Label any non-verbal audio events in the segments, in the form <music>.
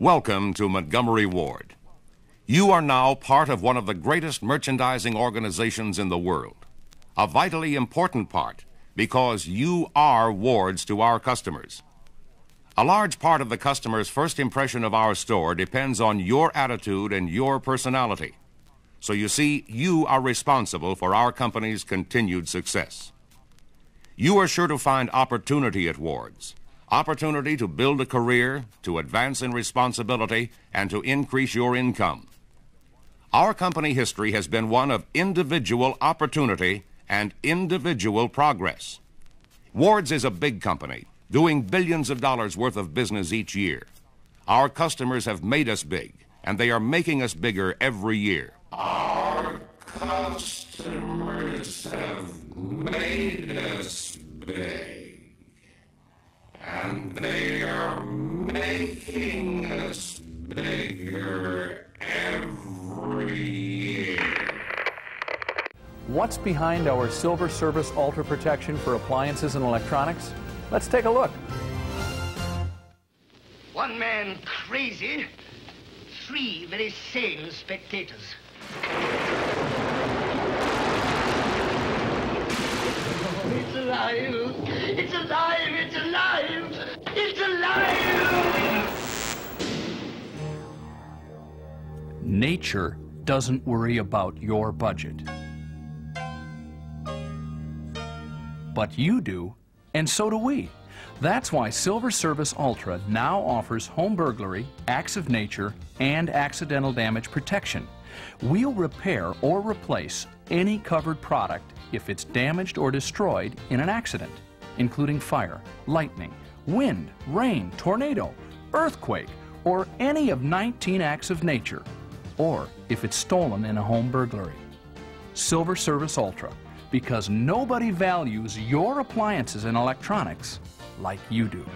Welcome to Montgomery Ward. You are now part of one of the greatest merchandising organizations in the world. A vitally important part because you are wards to our customers. A large part of the customer's first impression of our store depends on your attitude and your personality. So you see, you are responsible for our company's continued success. You are sure to find opportunity at Wards opportunity to build a career, to advance in responsibility, and to increase your income. Our company history has been one of individual opportunity and individual progress. Wards is a big company, doing billions of dollars worth of business each year. Our customers have made us big, and they are making us bigger every year. Our customers have made us big, and they are making us bigger every year. What's behind our Silver Service Ultra Protection for appliances and electronics? Let's take a look. One man crazy, three very sane spectators. It's alive! It's alive! It's alive! It's alive! Nature doesn't worry about your budget. But you do, and so do we. That's why Silver Service Ultra now offers home burglary, acts of nature, and accidental damage protection. We'll repair or replace any covered product if it's damaged or destroyed in an accident, including fire, lightning, wind, rain, tornado, earthquake, or any of 19 acts of nature, or if it's stolen in a home burglary. Silver Service Ultra, because nobody values your appliances and electronics like you do.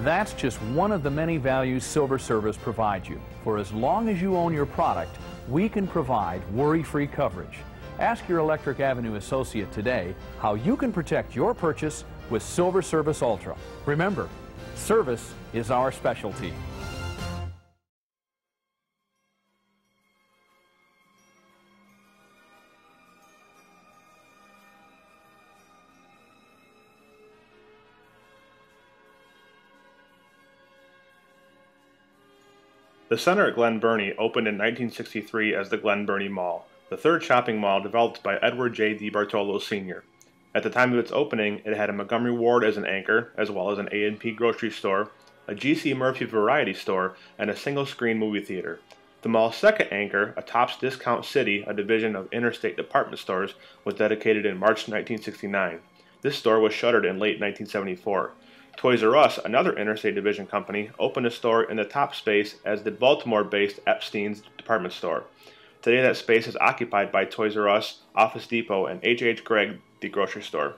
That's just one of the many values Silver Service provides you. For as long as you own your product, we can provide worry-free coverage. Ask your Electric Avenue associate today how you can protect your purchase with Silver Service Ultra. Remember, service is our specialty. The center at Glen Burnie opened in 1963 as the Glen Burnie Mall, the third shopping mall developed by Edward J. DeBartolo Sr. At the time of its opening, it had a Montgomery Ward as an anchor, as well as an A&P grocery store, a G.C. Murphy variety store, and a single-screen movie theater. The mall's second anchor, a Topps Discount City, a division of Interstate Department Stores, was dedicated in March 1969. This store was shuttered in late 1974. Toys R Us, another Interstate Division company, opened a store in the top space as the Baltimore-based Epstein's department store. Today that space is occupied by Toys R Us, Office Depot, and H.H. Gregg, the grocery store.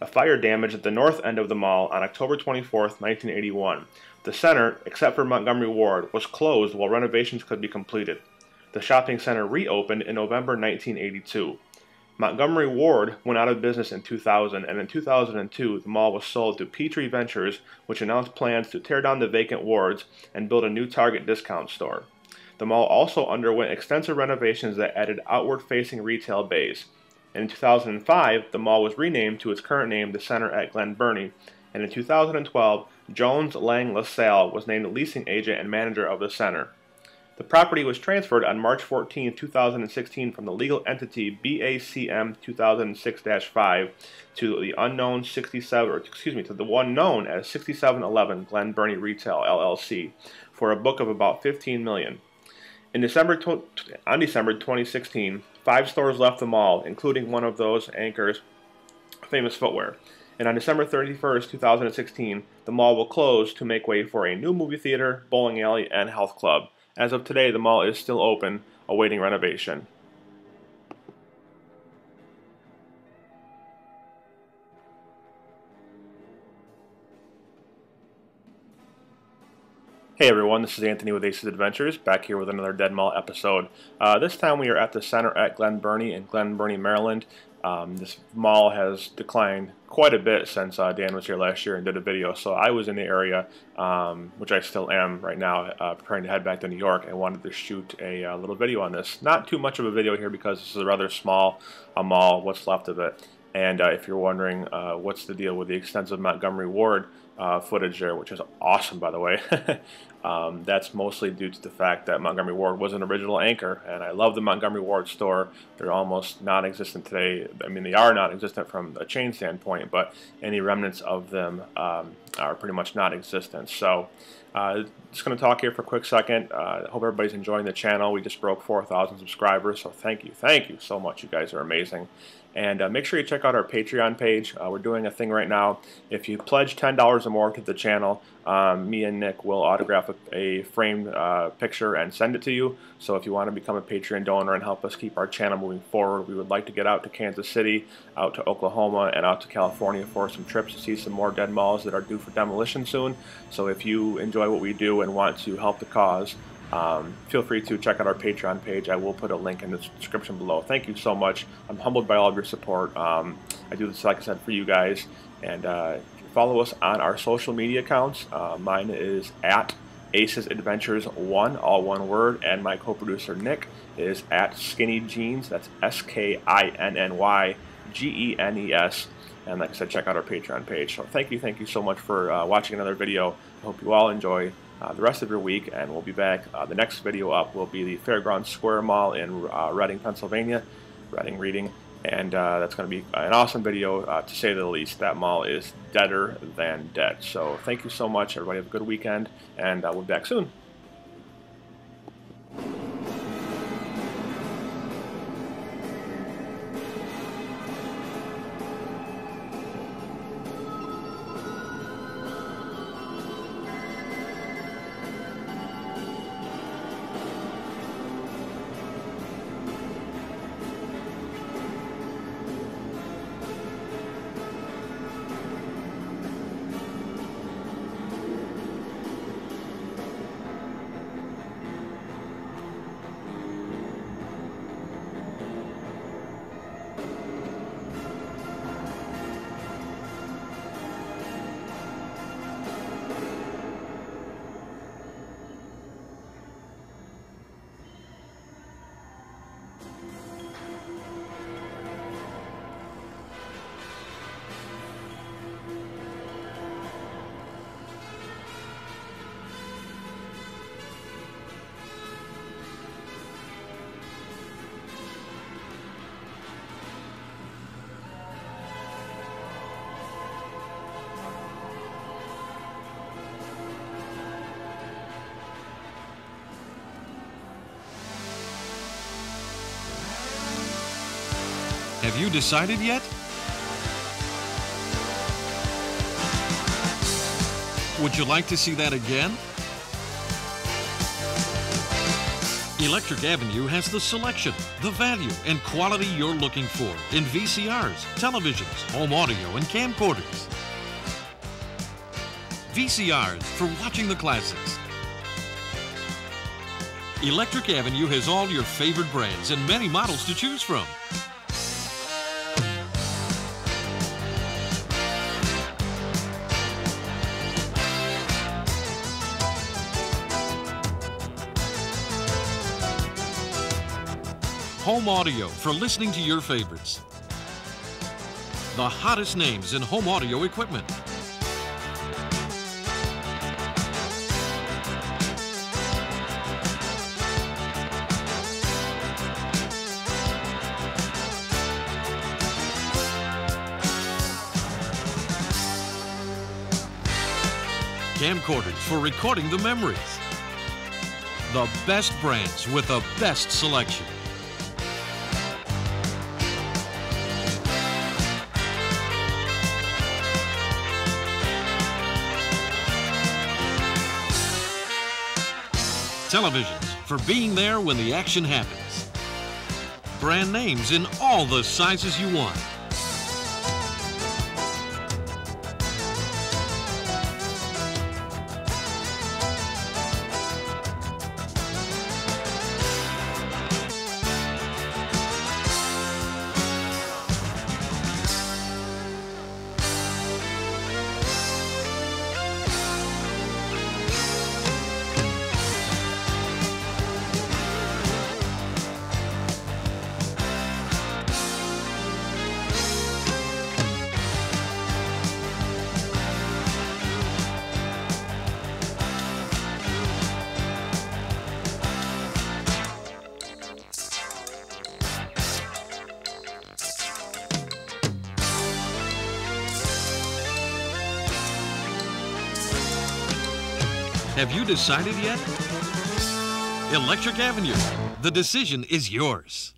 A fire damaged at the north end of the mall on October 24, 1981. The center, except for Montgomery Ward, was closed while renovations could be completed. The shopping center reopened in November 1982. Montgomery Ward went out of business in 2000, and in 2002, the mall was sold to Petrie Ventures, which announced plans to tear down the vacant wards and build a new Target discount store. The mall also underwent extensive renovations that added outward facing retail bays. In 2005, the mall was renamed to its current name, the Center at Glen Burnie, and in 2012, Jones Lang LaSalle was named leasing agent and manager of the center. The property was transferred on March 14, 2016 from the legal entity BACM 2006-5 to the unknown 67 or excuse me to the one known as 6711 Glen Burnie Retail LLC for a book of about 15 million. In December on December 2016, five stores left the mall, including one of those anchors, Famous Footwear. And on December 31st, 2016, the mall will close to make way for a new movie theater, bowling alley, and health club. As of today, the mall is still open, awaiting renovation. Hey everyone, this is Anthony with Aces Adventures, back here with another Dead Mall episode. Uh, this time we are at the center at Glen Burnie in Glen Burnie, Maryland. Um, this mall has declined quite a bit since uh, Dan was here last year and did a video. So I was in the area, um, which I still am right now, uh, preparing to head back to New York and wanted to shoot a uh, little video on this. Not too much of a video here because this is a rather small a mall, what's left of it. And uh, if you're wondering uh, what's the deal with the extensive Montgomery Ward uh, footage there, which is awesome, by the way, <laughs> um, that's mostly due to the fact that Montgomery Ward was an original anchor. And I love the Montgomery Ward store. They're almost non existent today. I mean, they are non existent from a chain standpoint, but any remnants of them um, are pretty much non existent. So, uh, just going to talk here for a quick second. Uh, hope everybody's enjoying the channel. We just broke 4,000 subscribers, so thank you. Thank you so much. You guys are amazing. And uh, make sure you check out our Patreon page. Uh, we're doing a thing right now. If you pledge $10 or more to the channel, um, me and Nick will autograph a, a framed uh, picture and send it to you. So if you want to become a Patreon donor and help us keep our channel moving forward, we would like to get out to Kansas City, out to Oklahoma, and out to California for some trips to see some more dead malls that are due for demolition soon. So if you enjoy what we do and want to help the cause, um, feel free to check out our Patreon page. I will put a link in the description below. Thank you so much. I'm humbled by all of your support. Um, I do this, like I said, for you guys. And uh, follow us on our social media accounts. Uh, mine is at Aces Adventures 1, all one word. And my co producer Nick is at Skinny Genes. That's S K I N N Y G E N E S. And like I said, check out our Patreon page. So thank you, thank you so much for uh, watching another video. I hope you all enjoy the rest of your week, and we'll be back. Uh, the next video up will be the Fairgrounds Square Mall in uh, Reading, Pennsylvania, Reading Reading, and uh, that's going to be an awesome video uh, to say the least. That mall is deader than dead. So thank you so much, everybody. Have a good weekend, and uh, we'll be back soon. Have you decided yet? Would you like to see that again? Electric Avenue has the selection, the value, and quality you're looking for in VCRs, televisions, home audio, and camcorders. VCRs for watching the classics. Electric Avenue has all your favorite brands and many models to choose from. Home audio for listening to your favorites. The hottest names in home audio equipment. Camcorders for recording the memories. The best brands with the best selection. Televisions for being there when the action happens. Brand names in all the sizes you want. Have you decided yet? Electric Avenue. The decision is yours.